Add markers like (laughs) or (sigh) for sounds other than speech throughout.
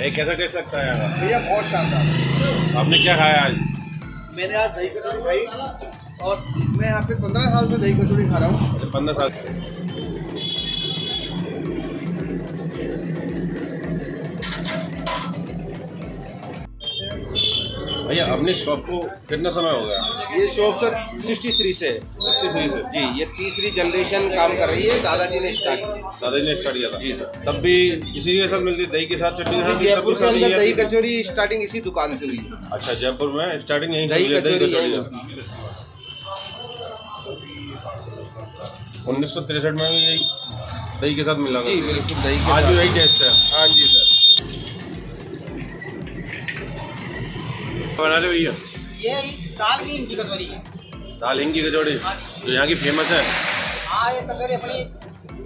ये कैसा टेस्ट लगता है भैया बहुत शानदार। आपने क्या खाया आज? मैंने आज दही कचौड़ी खाई और मैं यहाँ पे पंद्रह साल से दही कचौड़ी खा रहा हूँ। पंद्रह साल। भैया अपनी शॉप को कितना समय हो गया? ये शॉप सर 63 से। है। सिक्सटी थ्री से जी ये तीसरी जनरेशन काम कर रही है दादाजी ने स्टार्ट किया। दादाजी ने स्टार्ट किया था। जी सर। तब भी इसी के साथ मिलती दही के साथ चटनी जयपुर के अंदर दही कचौरी स्टार्टिंग इसी दुकान से हुई। है। अच्छा जयपुर में स्टार्टिंग यहीं से दही हुई है, कचौरी। उन्नीस सौ तिरसठ में भी यही दही के साथ मिला जी बिल्कुल दही के आज भी साथ। वही टेस्ट है। हाँ जी सर। बना रहे भैया। ये दाल की इनकी कचौरी है। दाल हिंग की कचौड़ी जो यहाँ की फ़ेमस है। हाँ ये कचौरी अपनी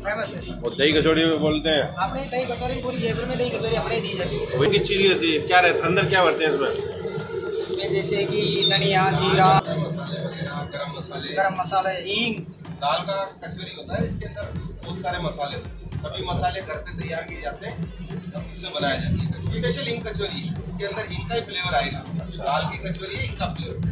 फ़ेमस है और दही कचौड़ी में बोलते हैं। अपने दही कचौरी पूरी जयपुर में दही कचौरी अपने दी जाती है वही किस चीज़ की रहती है? क्या रहता है? अंदर क्या भरते हैं इसमें? इसमें जैसे कि धनिया जीरा गरम मसाले गरम मसाला हींग। दाल का कचौरी होता है इसके अंदर बहुत सारे मसाले सभी मसाले घर पे तैयार किए जाते हैं उससे बनाया जाती है। स्पेशल हिंग कचौरी है इसके अंदर हिंग का ही फ्लेवर आएगा। दाल की कचौरी है हिंग का फ्लेवर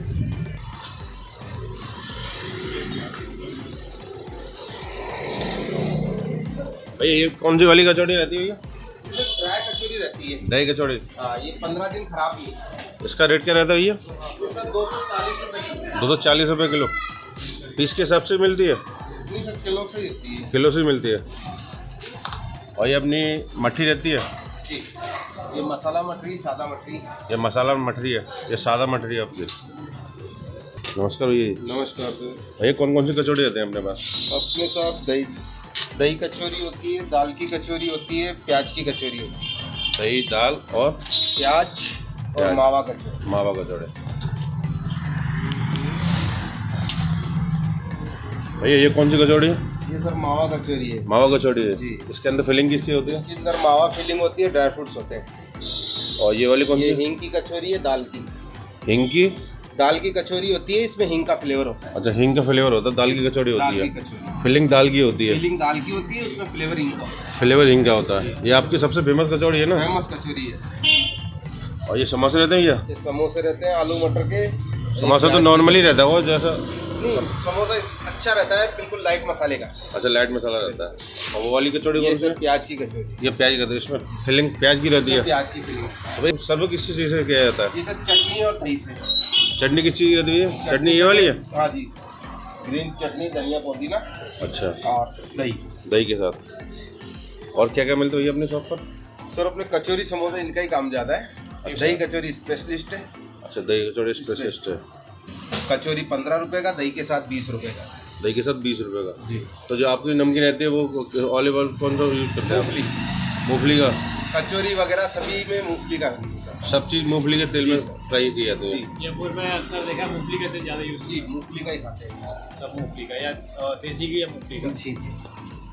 भैया ये कौन सी वाली कचौड़ी रहती है भैया? ये फ्राई रहती है। दही कचौड़ी? हाँ ये पंद्रह दिन खराब नहीं इसका रेट क्या रहता है भैया? दो सौ चालीस रुपये दो सौ चालीस रुपये किलो। पीस के हिसाब से मिलती है? किलो से देती है। किलो से मिलती है। और ये अपनी मठी रहती है? जी। ये मसाला मटरी सादा मटरी ये मसाला मठरी है। ये सादा मठरी है आपकी। नमस्कार भैया नमस्कार सर। भैया कौन कौन सी कचौड़ी रहते हैं अपने पास? अपने साथ दही। दही कचौरी होती है दाल की कचौरी होती है प्याज की कचौरी होती है। दही दाल और प्याज और मावा कचौरी। मावा कचौड़े। भैया ये कौन सी कचौड़ी? है ये सर मावा कचौरी है। मावा कचौड़ी है। जी। इसके अंदर फिलिंग किसकी होती है? इसके अंदर मावा फिलिंग होती है ड्राई फ्रूट्स होते हैं। और ये वाली कौन सी? हिंग की कचौरी है दाल की। हिंग की? दाल की कचौरी होती है इसमें हिंग का फ्लेवर होता है। अच्छा हिंग का फ्लेवर होता है दाल की कचौड़ी होती है। कचौरी फिलिंग दाल की होती है। फिलिंग दाल की होती है उसमें फ्लेवर हिंग का फ्लेवर हिंग का होता है। ये आपकी सबसे फ़ेमस कचौड़ी है ना? फ़ेमस कचौरी है। और ये समोसे रहते हैं भैया ये समोसे रहते हैं आलू मटर के। समोसा तो नॉर्मली रहता है वो जैसा। नहीं समोसा अच्छा रहता है बिल्कुल लाइट मसाले का। अच्छा लाइट मसाला रहता है। और वो वाली कचौड़ी कौन सी प्याज की कचौरी। ये प्याज का तो इसमें फिलिंग प्याज की रहती है। प्याज की फिलिंग सर्व किस चीज़ से किया जाता है। ये सर चटनी और दही से। चटनी किस चीज़ की रहती है? चटनी ये वाली है? हाँ जी। ग्रीन चटनी धनिया पुदीना अच्छा। और दही। दही के साथ। और क्या क्या मिलता है भैया अपनी शॉप पर? सर अपने कचौरी समोसा इनका ही काम ज़्यादा है। अच्छा। दही कचौरी स्पेशलिस्ट है। अच्छा दही कचौड़ी स्पेशलिस्ट है। कचौरी पंद्रह रुपए का दही के साथ बीस रुपए का। दही के साथ बीस रुपये का? जी। तो जो आपकी नमकीन रहती है वो ऑलिव ऑयल कौन सा यूज़ करते हैं मूंगफली का? कचौरी वगैरह सभी में मूंगफली का सब चीज़ मूंगफली के तेल में फ्राई किया है जयपुर में अक्सर देखा मूंगफली का तेल ज़्यादा यूज़ जी मूंगफली का ही खाते हैं। सब मूंगफली का या देसी की या मूंगफली का? जी जी।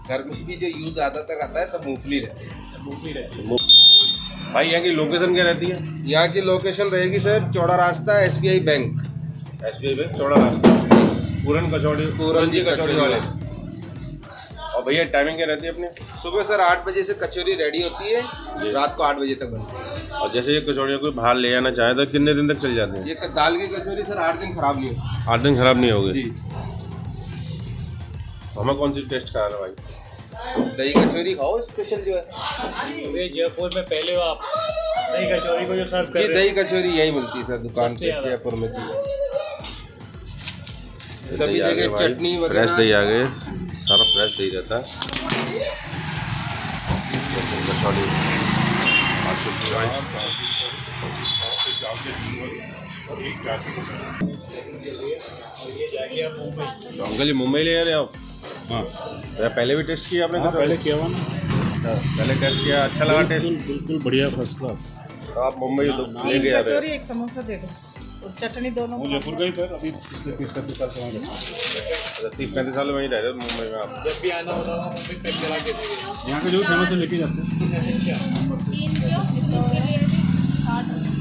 घर में भी जो यूज़ ज़्यादातर आता है सब मूंगफली रहती है। मूंगफली रहती है। भाई यहाँ की लोकेशन क्या रहती है? यहाँ की लोकेशन रहेगी सर चौड़ा रास्ता SBI bank S B I में चौड़ा रास्ता। पूरन कचौड़ी पूरन जी कचौड़ी वाले। और भैया टाइमिंग क्या रहती है अपनी? सुबह सर आठ बजे से कचौरी रेडी होती है रात को आठ बजे तक बनती है। और जैसे ये कचौड़ियाँ कोई बाहर ले जाना चाहे तो कितने दिन तक चल जाते हैं? ये दाल की कचौरी सर आठ दिन खराब नहीं होती। आठ दिन खराब नहीं होगी? जी। तो हमें कौन सी टेस्ट कराना भाई? दही कचौरी खाओ स्पेशल जो है। तो जयपुर में पहले आप। दही कचौरी को जो सर्व कर जी दही कचौरी यही मिलती है सर दुकान पे जयपुर में सभी जगह चटनी वगैरह। दही आ गए। सारा फ्रेश दही रहता है तो अंकल जी मुंबई ले आ रहे हो आप? हाँ। पहले भी टेस्ट किया आपने हाँ, पहले किया हुआ ना। पहले टेस्ट किया अच्छा लगा टेस्ट बिल्कुल बढ़िया फ़र्स्ट क्लास तो आप मुंबई तो ले कचौरी एक समोसा दे दो। और चटनी दोनों मुजफ्फर का ही सर अभी पिछले तीस पैंतीस साल से वहीं अच्छा तीस पैंतीस साल वहीं रह रहे मुंबई में आप? जब भी आना होता है मुंबई पैक करा के यहाँ के जो फ़ेमस है लेके जाते हैं। (laughs)